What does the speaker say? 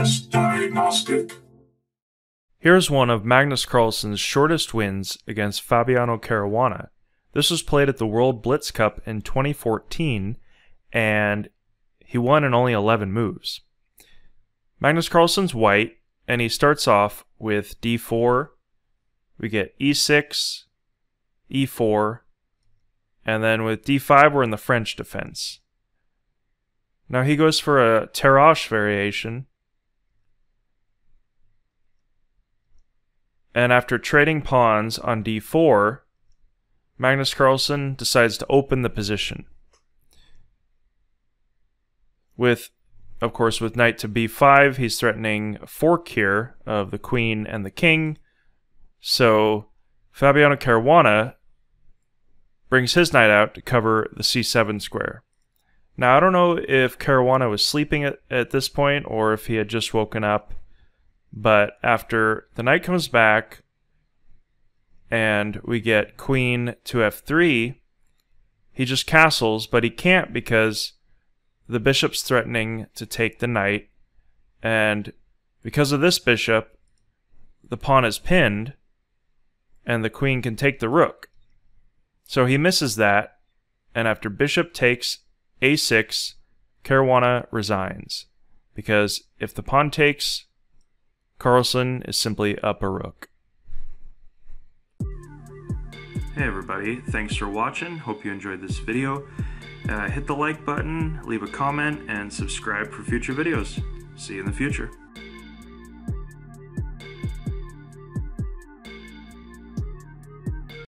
Diagnostic. Here's one of Magnus Carlsen's shortest wins against Fabiano Caruana. This was played at the World Blitz Cup in 2014, and he won in only 11 moves. Magnus Carlsen's white, and he starts off with d4. We get e6, e4, and then with d5, we're in the French defense. Now he goes for a Tarrasch variation. And after trading pawns on d4, Magnus Carlsen decides to open the position. With, of course, with knight to b5, he's threatening a fork here of the queen and the king. So Fabiano Caruana brings his knight out to cover the c7 square. Now, I don't know if Caruana was sleeping at, at this point or if he had just woken up, but after the knight comes back and we get queen to f3, he just castles, but he can't because the bishop's threatening to take the knight, and because of this bishop, the pawn is pinned, and the queen can take the rook. So he misses that, and after bishop takes a6, Caruana resigns. Because if the pawn takes, Carlsen is simply up a rook. Hey everybody, thanks for watching. Hope you enjoyed this video. Uh, hit the like button, leave a comment, and subscribe for future videos. See you in the future.